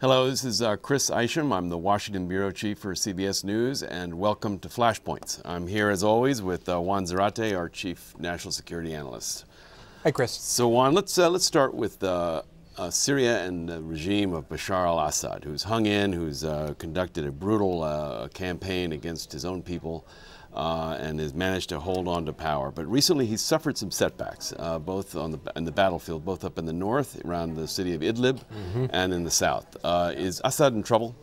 Hello, this is uh, Chris Isham. I'm the Washington Bureau Chief for CBS News, and welcome to Flashpoints. I'm here as always with uh, Juan Zarate, our Chief National Security Analyst. Hi, Chris. So, Juan, let's uh, let's start with uh, uh, Syria and the regime of Bashar al-Assad, who's hung in, who's uh, conducted a brutal campaign against his own people uh, and has managed to hold on to power. But recently he's suffered some setbacks, uh, both on the, in the battlefield, both up in the north, around the city of Idlib, mm -hmm. and in the south. Uh, is Assad in trouble?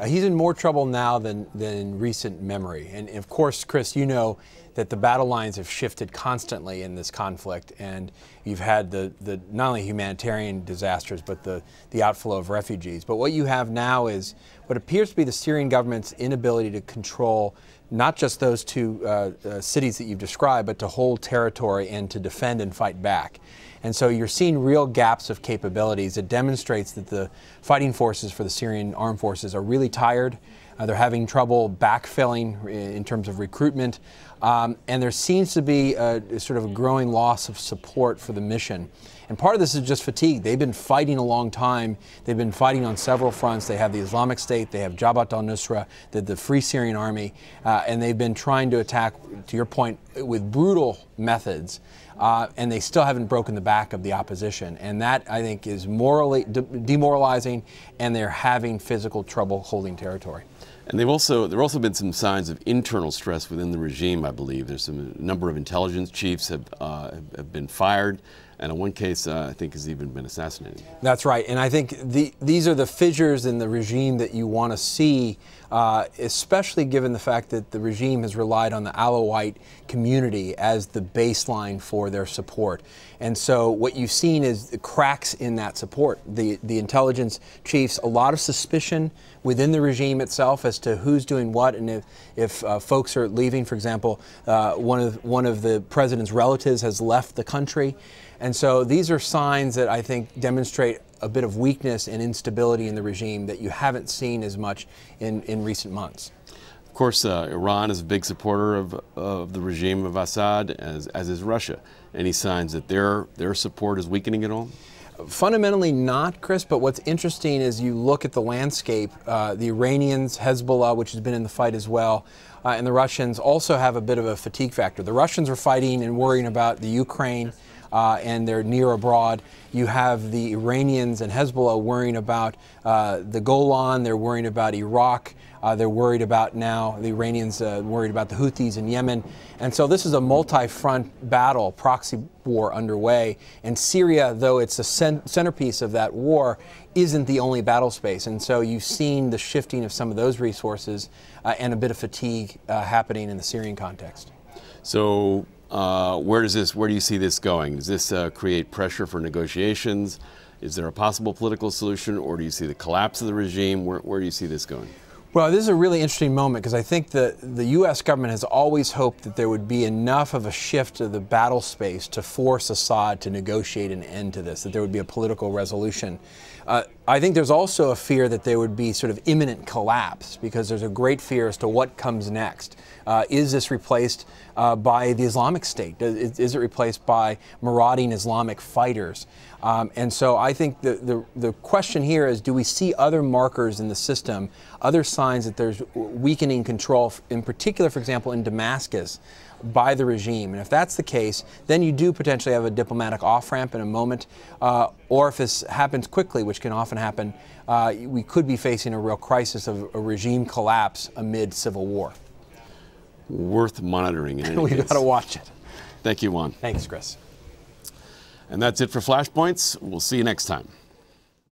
Uh, he's in more trouble now than, than in recent memory. And of course, Chris, you know that the battle lines have shifted constantly in this conflict, and you've had the, the not only humanitarian disasters, but the, the outflow of refugees. But what you have now is what appears to be the Syrian government's inability to control not just those two uh, uh, cities that you've described, but to hold territory and to defend and fight back. And so you're seeing real gaps of capabilities. It demonstrates that the fighting forces for the Syrian armed forces are really tired. Uh, they're having trouble backfilling in terms of recruitment. Um, and there seems to be a, sort of a growing loss of support for the mission. And part of this is just fatigue. They've been fighting a long time. They've been fighting on several fronts. They have the Islamic State, they have Jabhat al Nusra, the, the Free Syrian Army, uh, and they've been trying to attack, to your point, with brutal methods. Uh, and they still haven't broken the back of the opposition. And that, I think, is morally de demoralizing, and they're having physical trouble holding territory. And they've also there have also been some signs of internal stress within the regime. I believe there's some a number of intelligence chiefs have uh, have been fired, and in one case, uh, I think has even been assassinated. That's right, and I think the, these are the fissures in the regime that you want to see, uh, especially given the fact that the regime has relied on the Alawite community as the baseline for their support. And so what you've seen is the cracks in that support. The the intelligence chiefs, a lot of suspicion within the regime itself as to who's doing what, and if, if uh, folks are leaving, for example, uh, one of one of the president's relatives has left the country, and so these are signs that I think demonstrate a bit of weakness and instability in the regime that you haven't seen as much in, in recent months. Of course, uh, Iran is a big supporter of, of the regime of Assad, as, as is Russia. Any signs that their, their support is weakening at all? Fundamentally not, Chris, but what's interesting is you look at the landscape, uh, the Iranians, Hezbollah, which has been in the fight as well, uh, and the Russians also have a bit of a fatigue factor. The Russians are fighting and worrying about the Ukraine uh, and their near abroad. You have the Iranians and Hezbollah worrying about uh, the Golan, they're worrying about Iraq, uh, they're worried about now, the Iranians uh, worried about the Houthis in Yemen. And so this is a multi front battle, proxy war underway. And Syria, though it's a cent centerpiece of that war, isn't the only battle space. And so you've seen the shifting of some of those resources uh, and a bit of fatigue uh, happening in the Syrian context. So uh, where does this? Where do you see this going? Does this uh, create pressure for negotiations? Is there a possible political solution, or do you see the collapse of the regime? Where, where do you see this going? Well, this is a really interesting moment because I think the, the U.S. government has always hoped that there would be enough of a shift of the battle space to force Assad to negotiate an end to this, that there would be a political resolution. Uh, I think there's also a fear that there would be sort of imminent collapse because there's a great fear as to what comes next. Uh, is this replaced uh, by the Islamic State? Is, is, it replaced by marauding Islamic fighters? Um, and so I think the, the, the, question here is do we see other markers in the system, other signs that there's weakening control, in particular, for example, in Damascus? by the regime. And if that's the case, then you do potentially have a diplomatic off ramp in a moment. Uh, or if this happens quickly, which can often happen, uh, we could be facing a real crisis of a regime collapse amid civil war worth monitoring. We've got to watch it. Thank you, Juan. Thanks, Chris. And that's it for Flashpoints. We'll see you next time.